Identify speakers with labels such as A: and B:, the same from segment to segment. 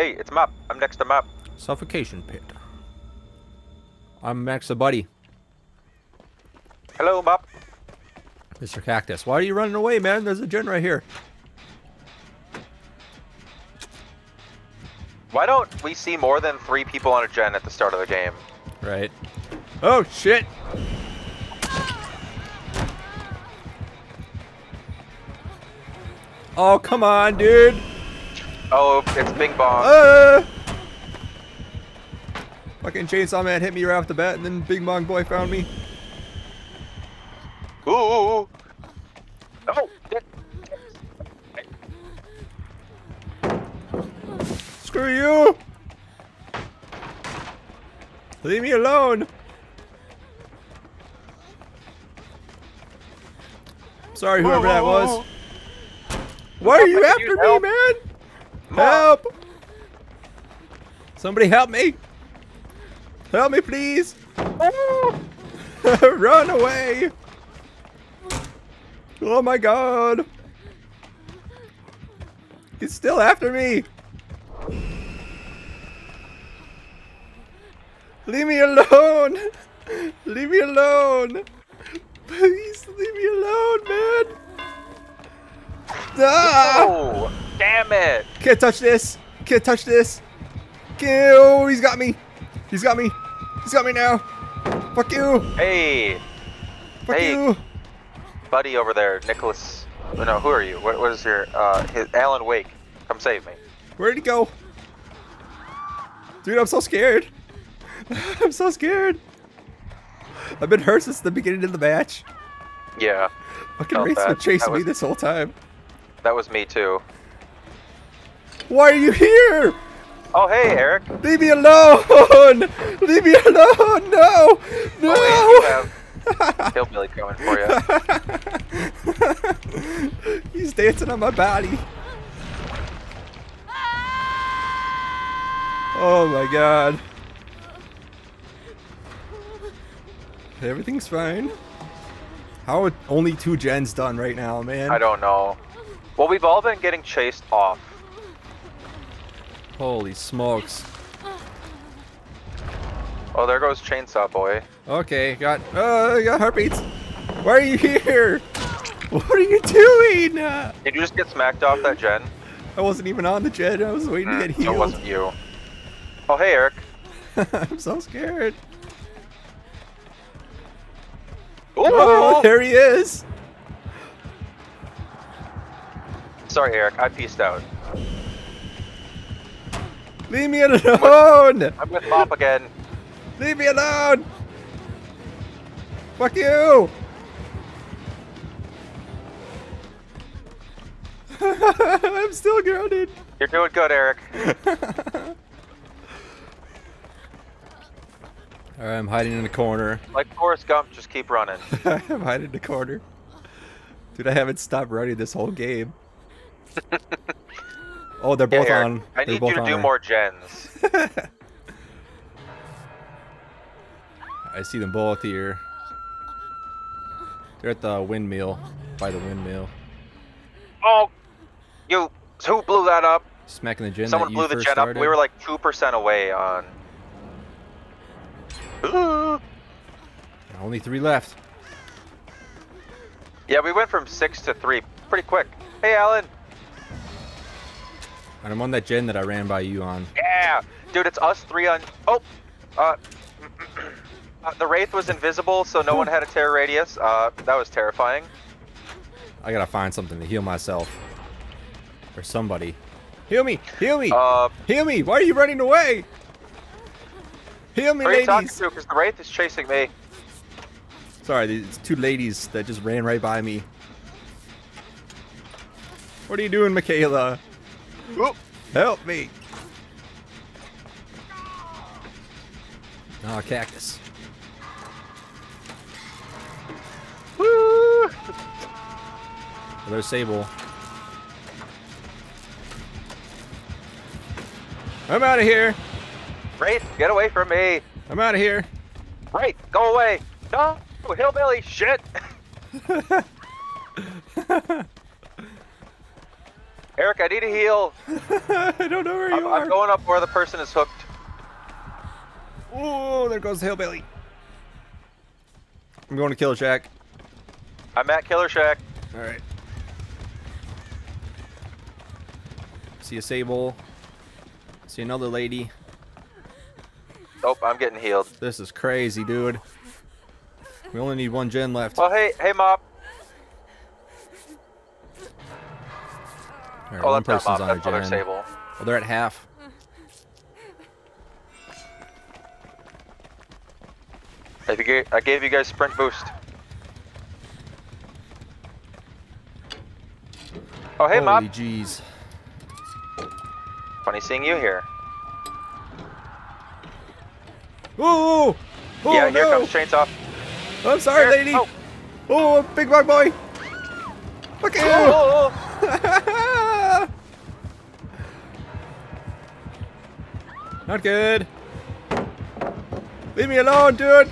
A: Hey, it's Mop. I'm next to Mop.
B: Suffocation pit. I'm Max the buddy.
A: Hello, Mop.
B: Mr. Cactus. Why are you running away, man? There's a gen right here.
A: Why don't we see more than three people on a gen at the start of the game?
B: Right. Oh, shit! Oh, come on, dude!
A: Oh, it's Bing Bong.
B: Uh, fucking Chainsaw Man hit me right off the bat, and then Bing Bong Boy found me.
A: Ooh. Oh.
B: Screw you! Leave me alone! Sorry, whoever that was. Why are you after me,
A: help.
B: man? Help! Somebody help me! Help me, please! Run away! Oh my god! He's still after me! Leave me alone! Leave me alone! Please leave me alone, man! Ah!
A: Damn it.
B: Can't touch this! Can't touch this! Kill! He's got me! He's got me! He's got me now! Fuck you!
A: Hey,
B: Fuck
A: Hey.
B: you!
A: buddy over there, Nicolas. oh, No, who are you? What, what is your, uh, his, Alan Wake. Come save me.
B: Where'd he go? Dude, I'm so scared. I'm so scared. I've been hurt since the beginning of the match.
A: Yeah,
B: Fucking Wraith's
A: that.
B: been chasing me this whole time.
A: that was me too.
B: Why are you here?
A: Oh, hey, Eric.
B: Leave me alone! Leave me alone! No! Oh, no!
A: Oh, wait, Hillbilly coming for you.
B: He's dancing on my body. Oh my god. Everything's fine. How are only two gens done right now, man?
A: I don't know. Well, we've all been getting chased off.
B: Holy smokes.
A: Oh, there goes Chainsaw Boy.
B: Okay, got uh I got heartbeats. Why are you here? What are you doing?
A: Did you just get smacked off that gen?
B: I wasn't even on the jet. I was waiting to get
A: so it wasn't you. Oh, hey, Eric.
B: I'm so scared.
A: Ooh!
B: Oh, there he is.
A: Sorry, Eric. I pieced out.
B: Leave me alone.
A: I'm with Mop again.
B: Leave me alone. Fuck you. I'm still grounded.
A: You're doing good, Eric.
B: Alright, I'm hiding in the corner.
A: Like Forrest Gump, just keep running.
B: I'm hiding in the corner. Dude, I haven't stopped running this whole game. Oh, they're
A: Yeah,
B: both
A: Eric,
B: on.
A: I need
B: both
A: you to do
B: her.
A: more gens.
B: I see them both here. They're at the windmill, by the windmill.
A: Oh, you. Who blew that up?
B: Smacking the gen
A: Someone blew the gen
B: started.
A: up. We were like 2% away on. Ooh.
B: Only three left.
A: Yeah, we went from 6 to 3 pretty quick. Hey, Alan.
B: And I'm on that gen that I ran by you on.
A: Yeah. Dude, it's us three on. Oh. Uh. uh, the Wraith was invisible, so no one had a terror radius. Uh, that was terrifying.
B: I gotta find something to heal myself. Or somebody. Heal me! Heal me!
A: Uh,
B: heal me! Why are you running away? Heal me,
A: who are you talking
B: ladies!
A: to? Because the Wraith is chasing me.
B: Sorry, these two ladies that just ran right by me. What are you doing, Mikaela?
A: Ooh.
B: Help me! Oh, cactus.
A: Woo!
B: Oh, there's Sable. I'm out of here!
A: Wraith, get away from me!
B: I'm out of here!
A: Wraith, go away! No! Hillbilly, shit! Eric, I need a heal.
B: I don't know where
A: I'm,
B: you are.
A: I'm going up where the person is hooked.
B: Oh, there goes the hillbilly. I'm going to Killer Shack.
A: I'm at Killer Shack.
B: All right. See a sable. See another lady.
A: Nope, I'm getting healed.
B: This is crazy, dude. We only need one gen left.
A: Oh, hey, hey, Mop.
B: Right,
A: Oh,
B: one person's on
A: other
B: gen.
A: Sable.
B: Oh, they're at half.
A: I gave, I gave you guys sprint boost. Oh, hey,
B: Holy
A: Mop.
B: jeez.
A: Funny seeing you here.
B: Oh, oh
A: yeah, here
B: no.
A: comes Chainsaw.
B: I'm sorry,
A: Here.
B: lady.
A: Oh.
B: Oh, big bug boy. Fuck you.
A: Oh, oh, oh.
B: Not good. Leave me alone, dude.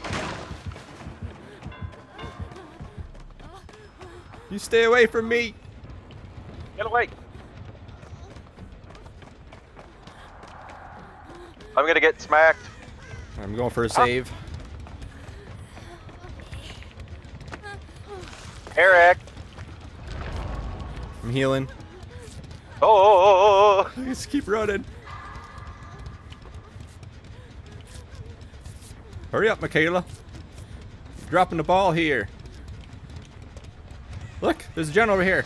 B: You stay away from me.
A: Get away. I'm gonna get smacked.
B: I'm going for a ah. save.
A: Eric.
B: I'm healing.
A: Oh, oh, oh, oh, oh.
B: Just keep running. Hurry up, Mikaela. Dropping the ball here. Look, there's a gen over here.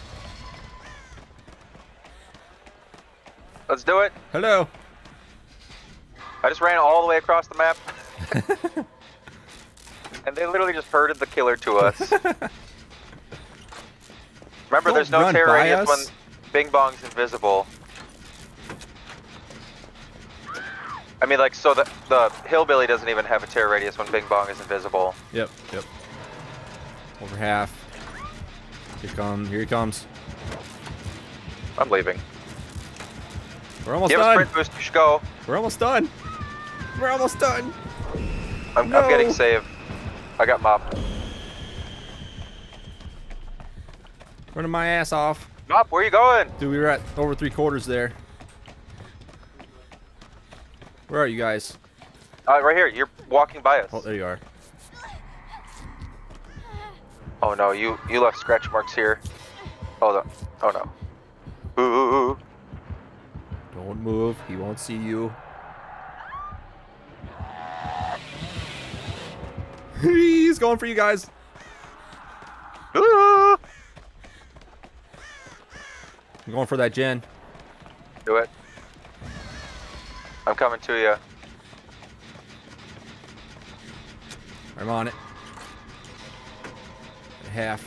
A: Let's do it.
B: Hello.
A: I just ran all the way across the map. and they literally just herded the killer to us. Remember,
B: Don't
A: there's no terror radius when. Bing Bong's invisible. I mean, like, so the, the hillbilly doesn't even have a terror radius when Bing Bong is invisible.
B: Yep, yep. Over half. Here come, here he comes.
A: I'm leaving.
B: We're almost
A: Give
B: done.
A: boost, you should go.
B: We're almost done. We're almost done.
A: I'm,
B: No.
A: I'm getting saved. I got Mop.
B: Running my ass off.
A: Mop, where you going?
B: Dude, we were at over three quarters there. Where are you guys?
A: Uh, right here. You're walking by us.
B: Oh, there you are.
A: Oh no, you you left scratch marks here. Hold on. Oh no. Ooh.
B: Don't move. He won't see you. He's going for you guys.
A: Ooh.
B: I'm going for that gen.
A: Do it. I'm coming to you.
B: I'm on it. At half.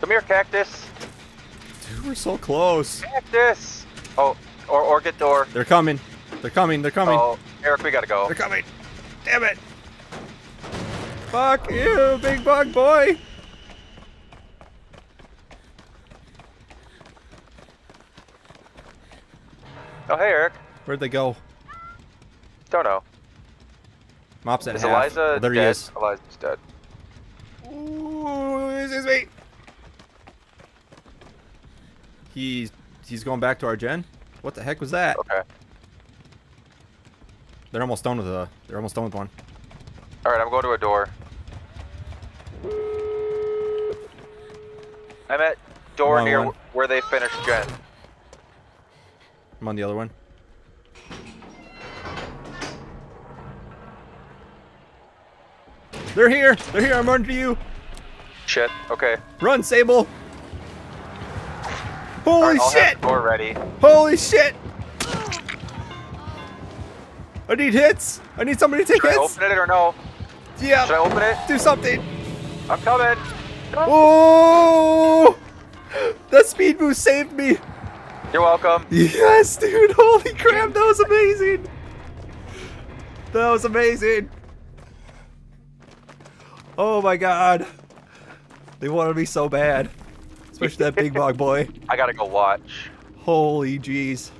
A: Come here, cactus.
B: Dude, we're so close.
A: Cactus. Oh, or or get door.
B: They're coming. They're coming. They're coming.
A: Oh, Eric, we gotta go.
B: They're coming. Damn it. Fuck you, big bug boy.
A: Oh, hey, Eric.
B: Where'd they go?
A: Don't know.
B: Mop's at
A: Is
B: half.
A: Eliza
B: Oh, there
A: dead?
B: he is.
A: Eliza's dead.
B: Ooh, this is me. He's he's going back to our gen. What the heck was that?
A: Okay.
B: They're almost done with a. They're almost done with one.
A: All right, I'm going to a door. I'm at door near
B: one.
A: where they finished Gen.
B: I'm on the other one. They're here. They're here. I'm running to you.
A: Shit. Okay.
B: Run, Sable. Holy
A: right,
B: shit!
A: door ready.
B: Holy shit! I need hits. I need somebody to take
A: Should I open it or no?
B: Yeah.
A: Should I open it?
B: Do something.
A: I'm coming.
B: Oh! That speed boost saved me.
A: You're welcome.
B: Yes, dude. Holy crap. That was amazing. That was amazing. Oh my god. They wanted me so bad. Especially that big bog boy.
A: I gotta go watch.
B: Holy jeez.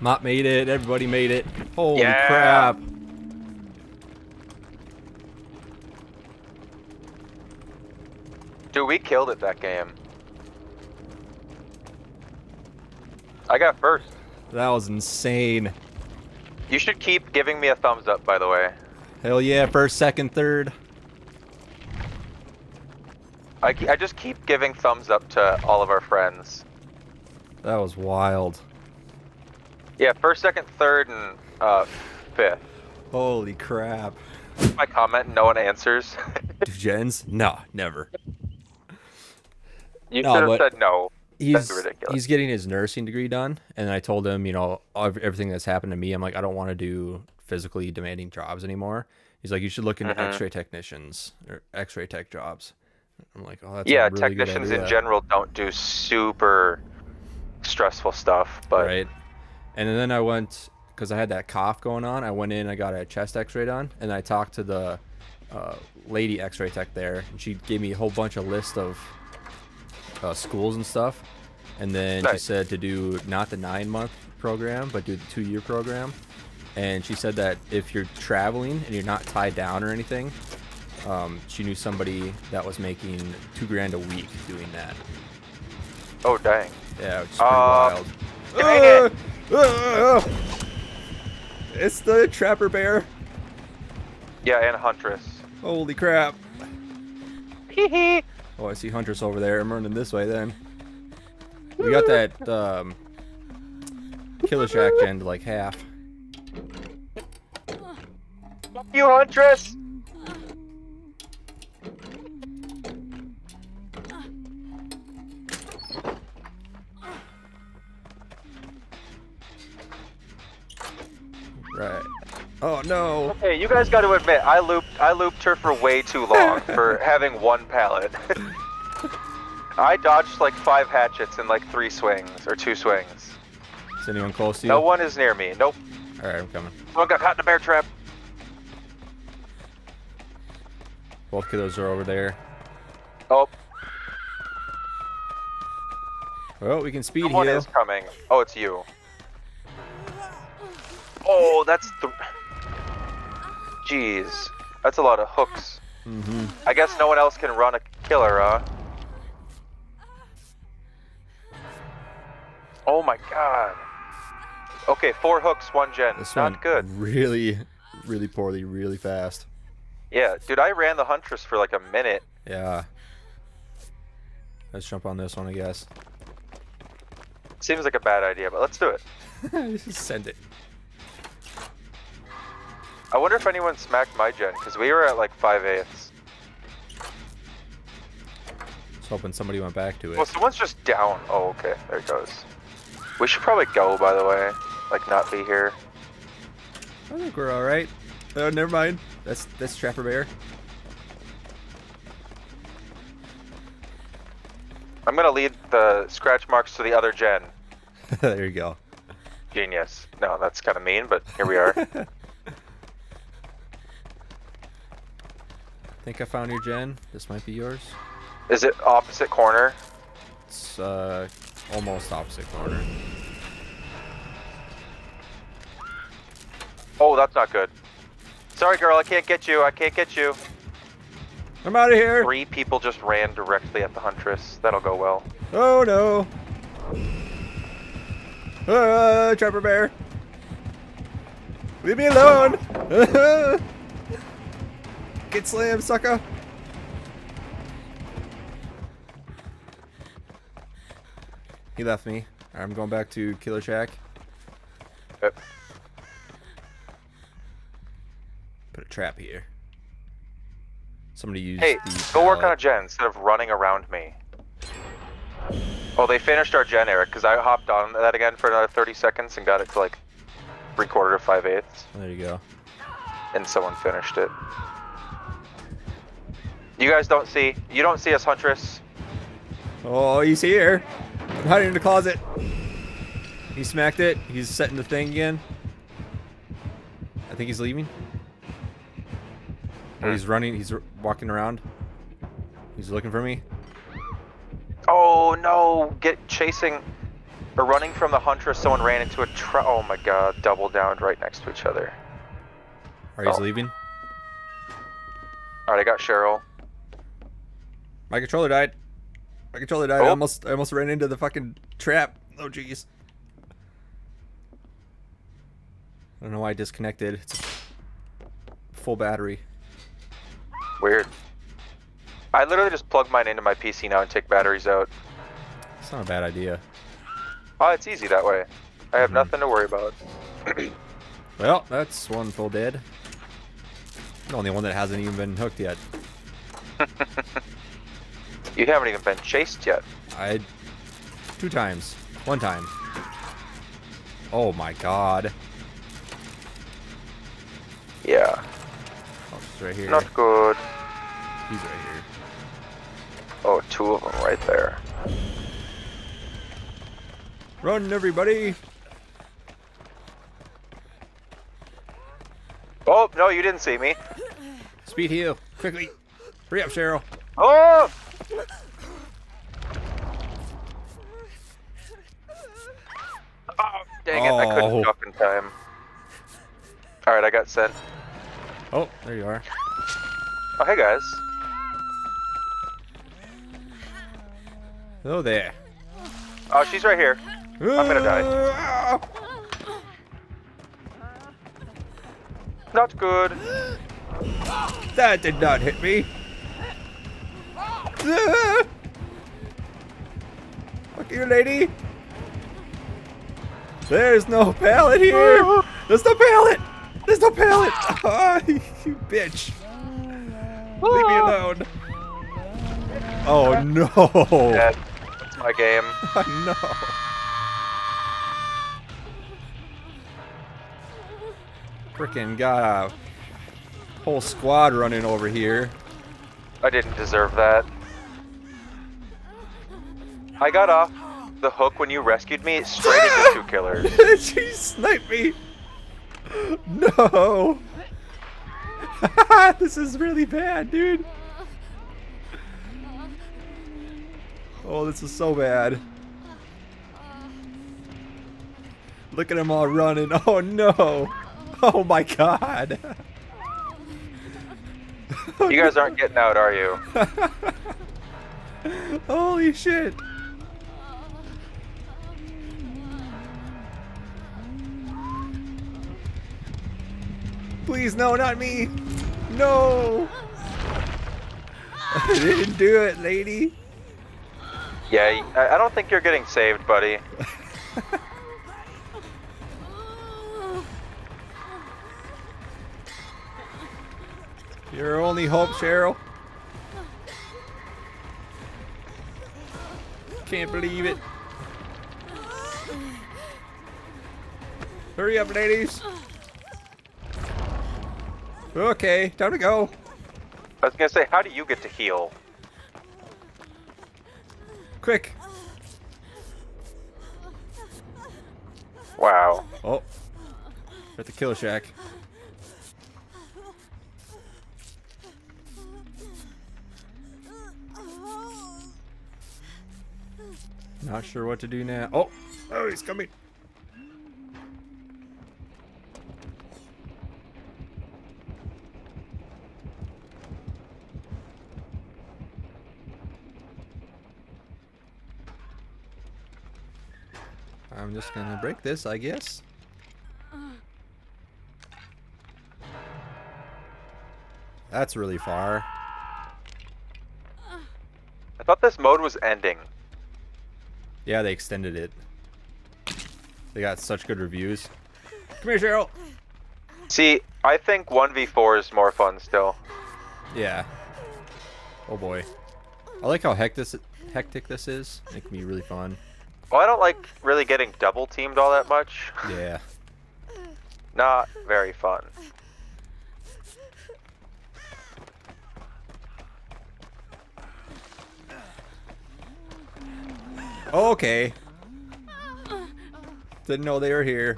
B: Mop made it. Everybody made it. Holy
A: yeah.
B: crap.
A: Dude, we killed it that game. I got first.
B: That was insane.
A: You should keep giving me a thumbs up, by the way.
B: Hell yeah, first, second, third.
A: I, I just keep giving thumbs up to all of our friends.
B: That was wild.
A: Yeah, first, second, third, and uh, fifth.
B: Holy crap.
A: My comment, no one answers.
B: Do gens? No, never.
A: you
B: No,
A: should have
B: but-
A: said no.
B: He's he's getting his nursing degree done, and I told him, you know, everything that's happened to me. I'm like, I don't want to do physically demanding jobs anymore. He's like, you should look into
A: Mhm.
B: X-ray technicians or X-ray tech jobs. I'm like, oh, that's a
A: yeah,
B: really
A: technicians in general don't do super stressful stuff, but
B: right? And then I went because I had that cough going on. I went in, I got a chest X-ray done, and I talked to the uh, lady X-ray tech there, and she gave me a whole bunch of list of uh, schools and stuff. And then she said to do not the nine-month program, but do the two-year program. And she said that if you're traveling and you're not tied down or anything, um, she knew somebody that was making two grand a week doing that.
A: oh dang.
B: Yeah, which is pretty
A: Uh,
B: wild.
A: It.
B: Ah! Ah! It's the trapper bear.
A: Yeah, and Huntress.
B: Holy crap. Oh, I see Huntress over there. I'm running this way then. We got that um, Killer Shack gen to like half.
A: You Huntress.
B: Right. Oh no.
A: Hey, you guys got to admit, I looped I looped her for way too long for having one pallet. I dodged like five hatchets in like three swings or two swings.
B: Is anyone close to you?
A: No one is near me. Nope.
B: Alright, I'm coming.
A: Someone got caught in a bear trap.
B: Both killers are over there.
A: Oh,
B: Well, we can speed
A: someone
B: heal.
A: is coming. Oh, it's you. Oh, that's the. Jeez, that's a lot of hooks.
B: Mm-hmm.
A: I guess no one else can run a killer, huh? Oh my god. Okay, four hooks, one gen.
B: This
A: Not good.
B: really, really poorly, really fast.
A: Yeah, dude, I ran the Huntress for like a minute.
B: Yeah. Let's jump on this one, I guess.
A: Seems like a bad idea, but let's do it.
B: Send it.
A: I wonder if anyone smacked my gen, because we were at like 5 eighths.
B: Hoping somebody went back to it.
A: Well, someone's just down. Oh, okay, there it goes. We should probably go, by the way. Like, not be here.
B: I think we're all right. Oh, never mind. That's that's Trapper Bear.
A: I'm gonna lead the scratch marks to the other gen.
B: there you go.
A: Genius. No, that's kind of mean, but here we are.
B: think I found your gen. This might be yours.
A: Is it opposite corner?
B: It's uh almost opposite corner.
A: Oh, that's not good. Sorry, girl, I can't get you. I can't get you.
B: I'm out of here.
A: Three people just ran directly at the Huntress. That'll go well.
B: Oh no. Uh, Trapper Bear. Leave me alone. Get slammed, sucker. He left me. I'm going back to Killer Shack. Put a trap here. Somebody use.
A: Hey,
B: the
A: go work on a gen instead of running around me. Oh, they finished our gen, Eric, because I hopped on that again for another 30 seconds and got it to like three quarter to five eighths,
B: There you go.
A: and someone finished it. You guys don't see, you don't see us, Huntress.
B: Oh, he's here. I'm hiding in the closet. He smacked it. He's setting the thing again. I think he's leaving. Or he's running. He's walking around. He's looking for me.
A: Oh no, get chasing or running from the Huntress. Someone ran into a truck. Oh my god, double downed right next to each other.
B: Or he's
A: Oh.
B: leaving.
A: Alright, I got Cheryl.
B: My controller died. My controller died. I
A: Oh.
B: almost I almost ran into the fucking trap. Oh jeez. I don't know why I disconnected. It's full battery.
A: Weird. I literally just plug mine into my PC now and take batteries out.
B: It's not a bad idea.
A: Oh, it's easy that way. I have
B: Mhm.
A: nothing to worry about.
B: Well, that's one full dead. The only one that hasn't even been hooked yet.
A: You haven't even been chased yet.
B: I two times. One time. Oh my god.
A: Yeah.
B: Oh, he's right here.
A: Not good.
B: He's right here.
A: Oh, two of them right there.
B: Run, everybody!
A: Oh, no, you didn't see me.
B: Speed heal, quickly! Hurry up, Cheryl.
A: Oh! Oh, dang it, I
B: Oh.
A: couldn't duck in time. Alright, I got sent.
B: Oh, there you are.
A: Oh, hey guys.
B: Hello there.
A: Oh, she's right here.
B: I'm
A: gonna die. Not good.
B: That did not hit me. Fuck you, lady. There's no pallet here. There's no pallet. There's no pallet. Ah, you bitch. Leave me alone. Oh no.
A: Dead. That's my game.
B: no. Frickin' got a whole squad running over here.
A: I didn't deserve that. I got off the hook when you rescued me straight into two killers.
B: she sniped me. No. this is really bad, dude. Oh, this is so bad. Look at them all running. Oh no. Oh my god.
A: You guys aren't getting out, are you?
B: Holy shit. Please, no, not me. No. I didn't do it, lady.
A: Yeah, I I don't think you're getting saved, buddy.
B: Your only hope, Cheryl. Can't believe it. Hurry up, ladies. Okay, time to go.
A: I was gonna say, how do you get to heal?
B: Quick.
A: Wow.
B: Oh. At the kill shack. Not sure what to do now. Oh, oh, he's coming. Just gonna break this, I guess. That's really far.
A: I thought this mode was ending.
B: Yeah, they extended it. They got such good reviews. Come here, Cheryl.
A: See, I think 1v4 is more fun still.
B: Yeah. Oh boy. I like how hectic this, hectic this is. It can be really fun.
A: Well, I don't like really getting double teamed all that much.
B: Yeah.
A: Not very fun.
B: Okay. Didn't know they were here.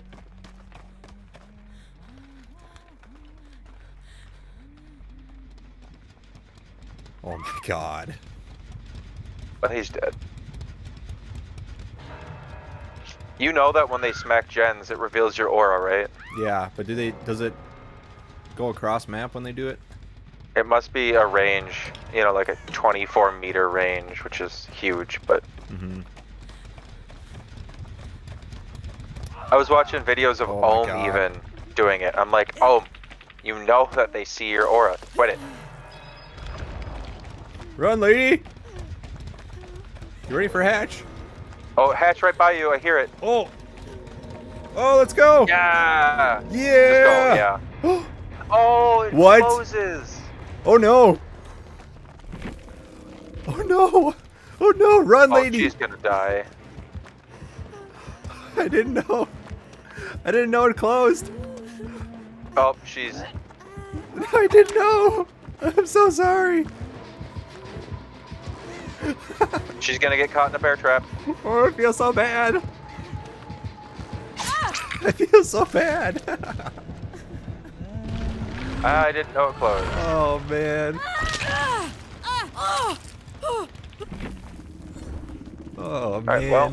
B: Oh my god.
A: But he's dead. You know that when they smack gens, it reveals your aura, right?
B: Yeah, but do they does it go across map when they do it?
A: It must be a range, you know, like a 24 meter range, which is huge, but
B: hmm
A: I was watching videos of
B: Oh
A: Ohm
B: God.
A: even doing it. I'm like, Ohm, you know that they see your aura. Quit it.
B: Run, lady! You ready for hatch?
A: Oh, hatch right by you. I hear it.
B: Oh! Oh, let's go!
A: Yeah.
B: Yeah!
A: Go. Yeah. Oh, it
B: What?
A: closes.
B: Oh no! Oh no! Oh no! Run,
A: Oh,
B: lady!
A: she's gonna die.
B: I didn't know. I didn't know it closed.
A: Oh, she's.
B: I didn't know. I'm so sorry.
A: She's gonna get caught in a bear trap.
B: Oh, I feel so bad. Ah! I feel so bad.
A: I didn't know it closed.
B: oh man. Ah! Ah! Oh man.
A: right, well,